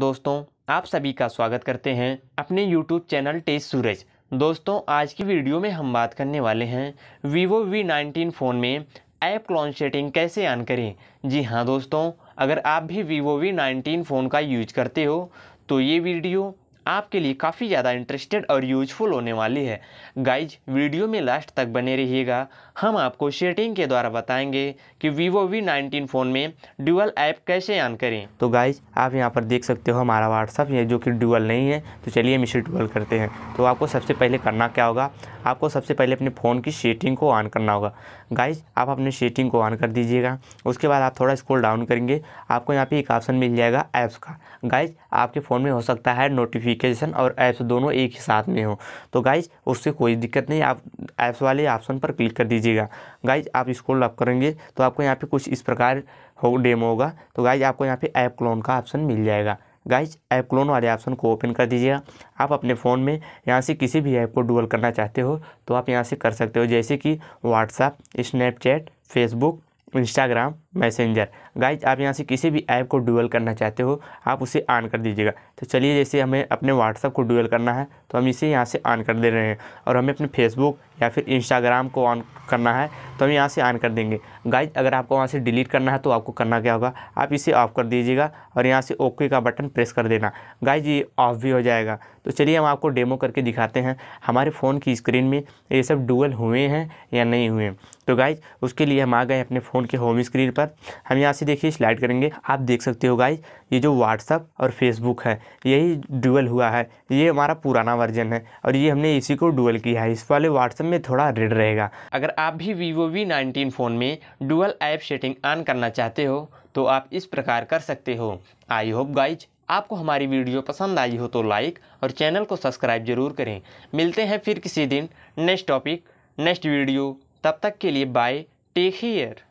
दोस्तों, आप सभी का स्वागत करते हैं अपने YouTube चैनल टेस्ट सूरज। दोस्तों, आज की वीडियो में हम बात करने वाले हैं वीवो वी नाइनटीन फ़ोन में ऐप क्लॉन सेटिंग कैसे ऑन करें। जी हाँ दोस्तों, अगर आप भी वीवो वी नाइनटीन फ़ोन का यूज़ करते हो तो ये वीडियो आपके लिए काफ़ी ज़्यादा इंटरेस्टेड और यूजफुल होने वाली है। गाइज़ वीडियो में लास्ट तक बने रहिएगा। हम आपको सेटिंग के द्वारा बताएँगे कि वीवो वी नाइनटीन फ़ोन में ड्यूअल ऐप कैसे ऑन करें। तो गाइज़ आप यहाँ पर देख सकते हो हमारा व्हाट्सअप है जो कि ड्यूअल नहीं है तो चलिए हम इसे ड्यूअल करते हैं। तो आपको सबसे पहले करना क्या होगा? आपको सबसे पहले अपने फ़ोन की सेटिंग को ऑन करना होगा। गाइज़ आप अपने सेटिंग को ऑन कर दीजिएगा। उसके बाद आप थोड़ा स्क्रॉल डाउन करेंगे। आपको यहाँ पे एक ऑप्शन मिल जाएगा ऐप्स का। गाइज़ आपके फ़ोन में हो सकता है नोटिफिकेशन और ऐप्स दोनों एक ही साथ में हो। तो गाइज़ उससे कोई दिक्कत नहीं, आप ऐप्स वाले ऑप्शन पर क्लिक कर दीजिएगा। गाइज़ आप स्क्रॉल अप करेंगे तो आपको यहाँ पे कुछ इस प्रकार हो डेमो होगा। तो गाइज़ आपको यहाँ पे ऐप क्लोन का ऑप्शन मिल जाएगा। गाइज़ ऐप क्लोन वाले ऑप्शन को ओपन कर दीजिएगा। आप अपने फ़ोन में यहाँ से किसी भी ऐप को डुअल करना चाहते हो तो आप यहाँ से कर सकते हो। जैसे कि WhatsApp Snapchat Facebook Instagram Messenger. Guys आप यहाँ से किसी भी ऐप को डुअल करना चाहते हो, आप उसे ऑन कर दीजिएगा। तो चलिए, जैसे हमें अपने व्हाट्सअप को डुअल करना है तो हम इसे यहाँ से ऑन कर दे रहे हैं। और हमें अपने फेसबुक या फिर इंस्टाग्राम को ऑन करना है तो हम यहाँ से ऑन कर देंगे। गाइज़ अगर आपको वहाँ से डिलीट करना है तो आपको करना क्या होगा? आप इसे ऑफ़ कर दीजिएगा और यहाँ से ओके का बटन प्रेस कर देना। गाइज़ ये ऑफ़ भी हो जाएगा। तो चलिए, हम आपको डेमो करके दिखाते हैं, हमारे फ़ोन की स्क्रीन में ये सब डुअल हुए हैं या नहीं हुए तो गाइज़ उसके लिए हम आ गए अपने फ़ोन के होम स्क्रीन पर। हम यहाँ से देखिए स्लाइड करेंगे। आप देख सकते हो गाइज़ ये जो व्हाट्सअप और फेसबुक है, यही डुअल हुआ है। ये हमारा पुराना वर्जन है और ये हमने इसी को डुअल किया है। इस वाले व्हाट्सअप में थोड़ा रेड रहेगा। अगर आप भी वीवो वी नाइनटीन फ़ोन में डुअल ऐप सेटिंग ऑन करना चाहते हो तो आप इस प्रकार कर सकते हो। आई होप गाइज़ आपको हमारी वीडियो पसंद आई हो तो लाइक और चैनल को सब्सक्राइब ज़रूर करें। मिलते हैं फिर किसी दिन। नेक्स्ट टॉपिक नेक्स्ट वीडियो तब तक के लिए बाय टेक हियर